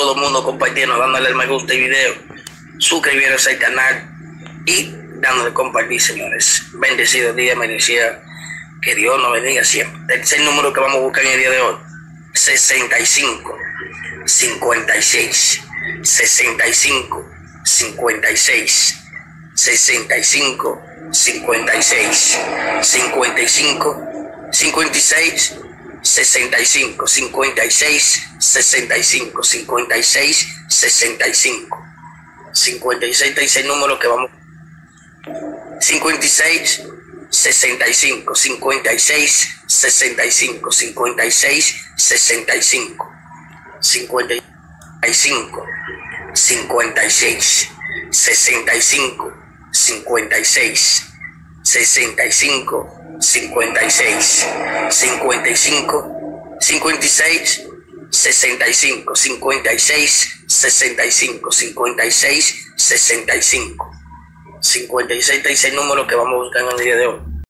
todo el mundo compartiendo, dándole el me gusta y video, suscribiéndose al canal y dándole compartir, señores. Bendecido día, bendición. Que Dios nos bendiga siempre. El número que vamos a buscar en el día de hoy. 65, 56, 65, 56, 65, 56, 55, 56, 65, 56, 65, 56, 65. 56 dice el número que vamos. 56, 65, 56, 65, 56, 65, 55, 56, 65, 56, 65, 56, 55, 56, 65, 56, 65, 56, 65. 56 dice el número que vamos a buscar en el día de hoy.